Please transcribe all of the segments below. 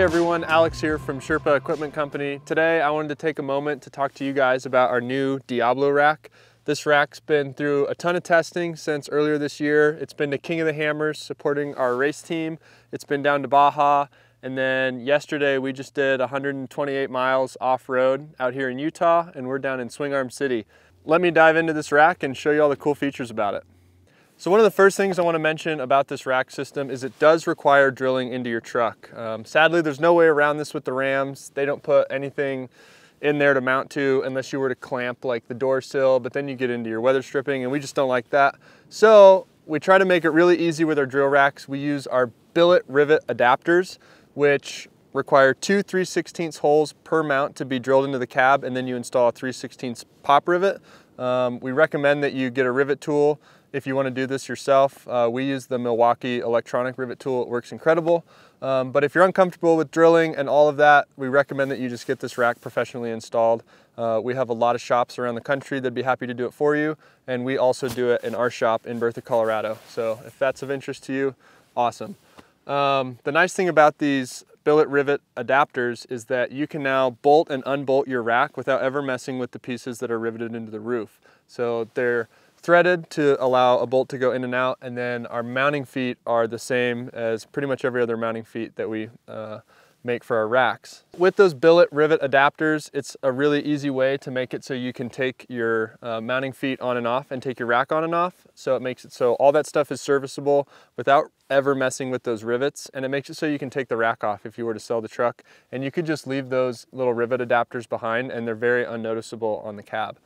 everyone, Alex here from Sherpa Equipment Company. Today I wanted to take a moment to talk to you guys about our new Diablo rack. This rack's been through a ton of testing since earlier this year. It's been to King of the Hammers supporting our race team. It's been down to Baja. And then yesterday we just did 128 miles off-road out here in Utah and we're down in Swing Arm City. Let me dive into this rack and show you all the cool features about it. So one of the first things I want to mention about this rack system is it does require drilling into your truck. Um, sadly, there's no way around this with the Rams. They don't put anything in there to mount to unless you were to clamp like the door sill, but then you get into your weather stripping and we just don't like that. So we try to make it really easy with our drill racks. We use our billet rivet adapters, which require two 3 16 holes per mount to be drilled into the cab and then you install a 3 16 pop rivet. Um, we recommend that you get a rivet tool if you want to do this yourself. Uh, we use the Milwaukee electronic rivet tool. It works incredible. Um, but if you're uncomfortable with drilling and all of that, we recommend that you just get this rack professionally installed. Uh, we have a lot of shops around the country that'd be happy to do it for you. And we also do it in our shop in Berthoud, Colorado. So if that's of interest to you, awesome. Um, the nice thing about these billet rivet adapters is that you can now bolt and unbolt your rack without ever messing with the pieces that are riveted into the roof. So they're threaded to allow a bolt to go in and out and then our mounting feet are the same as pretty much every other mounting feet that we uh, make for our racks. With those billet rivet adapters, it's a really easy way to make it so you can take your uh, mounting feet on and off and take your rack on and off. So it makes it so all that stuff is serviceable without ever messing with those rivets. And it makes it so you can take the rack off if you were to sell the truck. And you could just leave those little rivet adapters behind and they're very unnoticeable on the cab.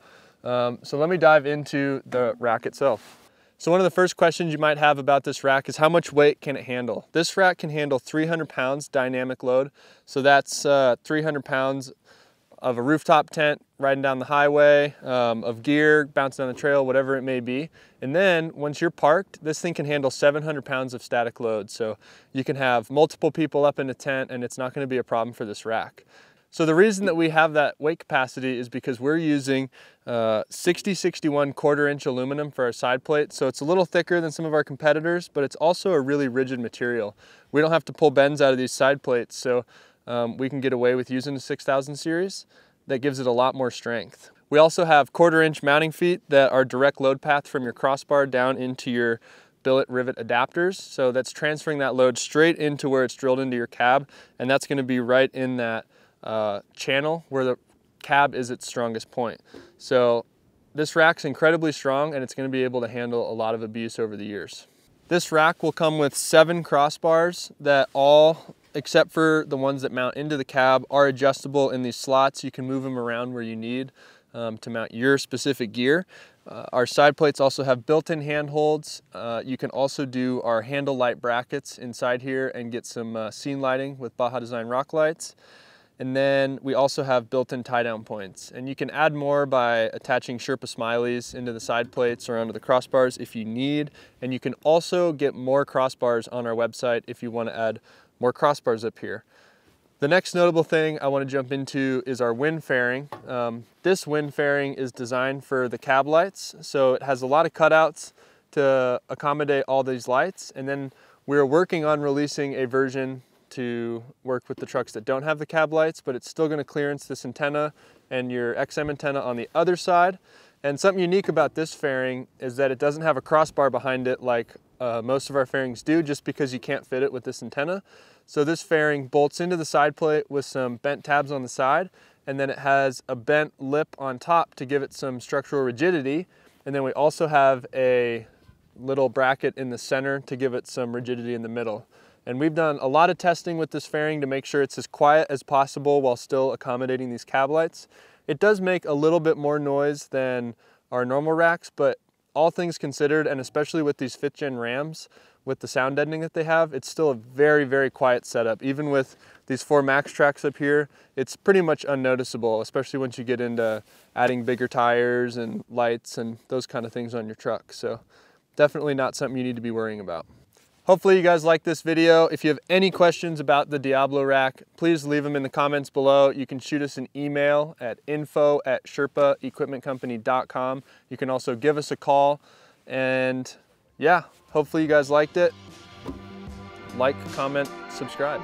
Um, so let me dive into the rack itself. So one of the first questions you might have about this rack is how much weight can it handle? This rack can handle 300 pounds dynamic load. So that's uh, 300 pounds of a rooftop tent riding down the highway, um, of gear, bouncing down the trail, whatever it may be. And then once you're parked, this thing can handle 700 pounds of static load. So you can have multiple people up in a tent and it's not gonna be a problem for this rack. So the reason that we have that weight capacity is because we're using uh, 6061 quarter inch aluminum for our side plate. So it's a little thicker than some of our competitors, but it's also a really rigid material. We don't have to pull bends out of these side plates, so um, we can get away with using the 6000 series. That gives it a lot more strength. We also have quarter inch mounting feet that are direct load path from your crossbar down into your billet rivet adapters. So that's transferring that load straight into where it's drilled into your cab. And that's gonna be right in that uh, channel where the cab is its strongest point. So this rack's incredibly strong and it's gonna be able to handle a lot of abuse over the years. This rack will come with seven crossbars that all, except for the ones that mount into the cab, are adjustable in these slots. You can move them around where you need um, to mount your specific gear. Uh, our side plates also have built-in handholds. Uh, you can also do our handle light brackets inside here and get some uh, scene lighting with Baja Design rock lights. And then we also have built-in tie-down points. And you can add more by attaching Sherpa smileys into the side plates or onto the crossbars if you need. And you can also get more crossbars on our website if you want to add more crossbars up here. The next notable thing I want to jump into is our wind fairing. Um, this wind fairing is designed for the cab lights, so it has a lot of cutouts to accommodate all these lights. And then we're working on releasing a version to work with the trucks that don't have the cab lights, but it's still gonna clearance this antenna and your XM antenna on the other side. And something unique about this fairing is that it doesn't have a crossbar behind it like uh, most of our fairings do just because you can't fit it with this antenna. So this fairing bolts into the side plate with some bent tabs on the side and then it has a bent lip on top to give it some structural rigidity. And then we also have a little bracket in the center to give it some rigidity in the middle. And we've done a lot of testing with this fairing to make sure it's as quiet as possible while still accommodating these cab lights. It does make a little bit more noise than our normal racks, but all things considered, and especially with these 5th gen Rams, with the sound deadening that they have, it's still a very, very quiet setup. Even with these four MAXTRAX up here, it's pretty much unnoticeable, especially once you get into adding bigger tires and lights and those kind of things on your truck. So definitely not something you need to be worrying about. Hopefully you guys like this video. If you have any questions about the Diablo rack, please leave them in the comments below. You can shoot us an email at info at sherpaequipmentcompany.com. You can also give us a call. And yeah, hopefully you guys liked it. Like, comment, subscribe.